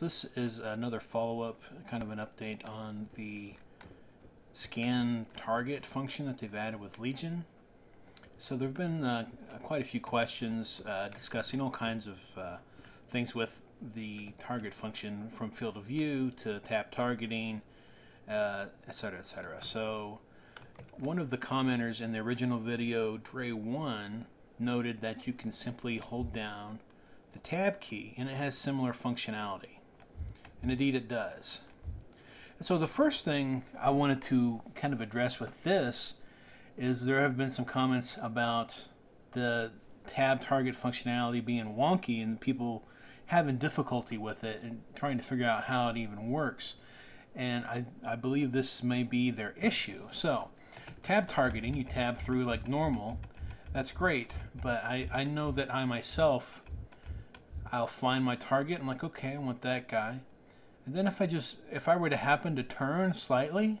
This is another follow-up, kind of an update on the scan target function that they've added with Legion. So there have been uh, quite a few questions uh, discussing all kinds of uh, things with the target function from field of view to tab targeting, etc., uh, etc. So one of the commenters in the original video, Dre1, noted that you can simply hold down the tab key and it has similar functionality and indeed it does. So the first thing I wanted to kind of address with this is there have been some comments about the tab target functionality being wonky and people having difficulty with it and trying to figure out how it even works. And I, I believe this may be their issue. So tab targeting, you tab through like normal, that's great, but I, I know that I myself, I'll find my target, I'm like, okay, I want that guy. And then if I just, if I were to happen to turn slightly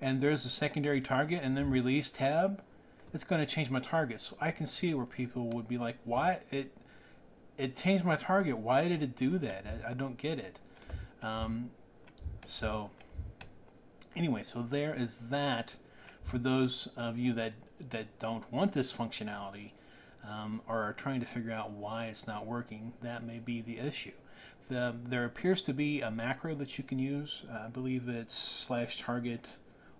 and there's a secondary target and then release tab, it's going to change my target. So I can see where people would be like, why? It, it changed my target. Why did it do that? I, I don't get it. Um, so anyway, so there is that for those of you that, that don't want this functionality um, or are trying to figure out why it's not working, that may be the issue. The, there appears to be a macro that you can use. Uh, I believe it's slash target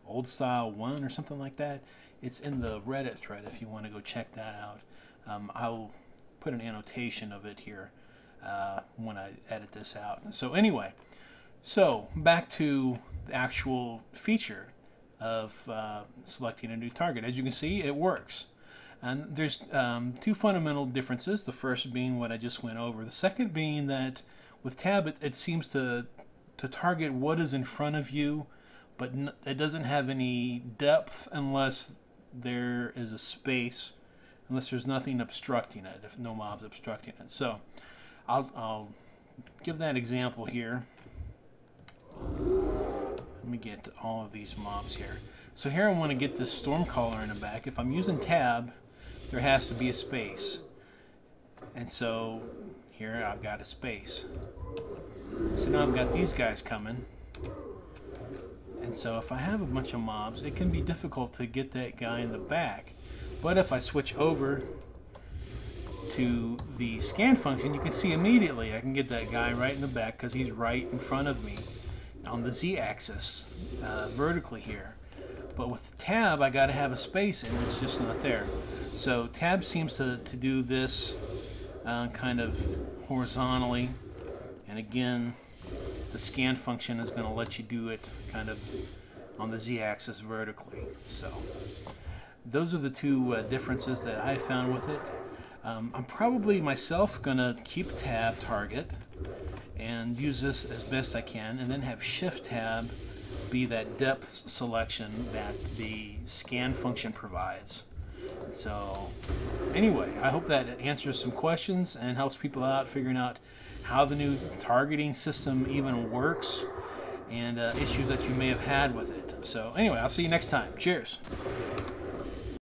old style one or something like that. It's in the Reddit thread if you want to go check that out. Um, I'll put an annotation of it here uh, when I edit this out. So anyway, so back to the actual feature of uh, selecting a new target. As you can see, it works. And there's um, two fundamental differences. The first being what I just went over. The second being that with tab, it, it seems to to target what is in front of you, but it doesn't have any depth unless there is a space, unless there's nothing obstructing it, if no mobs obstructing it. So I'll, I'll give that example here. Let me get all of these mobs here. So here I want to get this Stormcaller in the back. If I'm using tab, there has to be a space. And so here I've got a space. So now I've got these guys coming. And so if I have a bunch of mobs, it can be difficult to get that guy in the back. But if I switch over to the scan function, you can see immediately I can get that guy right in the back because he's right in front of me on the z-axis uh, vertically here. But with tab, I got to have a space and it's just not there. So tab seems to, to do this uh, kind of horizontally. And again, the scan function is going to let you do it kind of on the z-axis vertically. So those are the two uh, differences that I found with it. Um, I'm probably myself going to keep tab target and use this as best I can and then have shift tab be that depth selection that the scan function provides. So anyway, I hope that it answers some questions and helps people out figuring out how the new targeting system even works and uh, issues that you may have had with it. So anyway, I'll see you next time. Cheers.